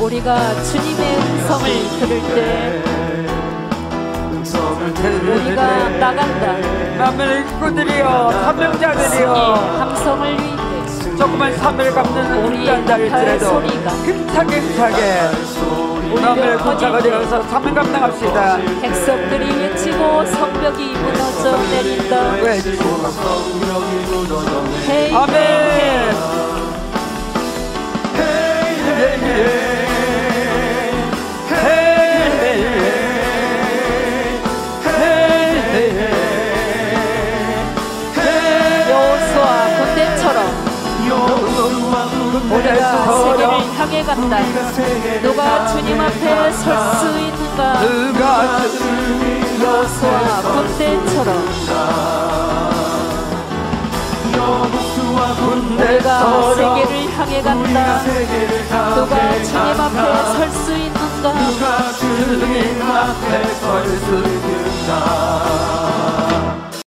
우리가 주님의 음성을 들을 때 우리가 때 나간다. 남의 인구들이여 승리의 사명자들이여. 함성을 위해 조그만 삶을 갚는 운전자일지라도 힘차게 힘차게 남을 군사가 되어서 사명 감당합시다. 백성들이 외치고 성벽이 무너져 내린다. 왜? 성령이 무너졌네 헤이 아멘 여호수 향해 간다. 누가 주님 앞에 설 수 있는가? 누가 여호수아 군대처럼. 우리가 세계를 향해 간다. 누가 주님 앞에 설 수 있는가 주님 앞에 설 수 있는가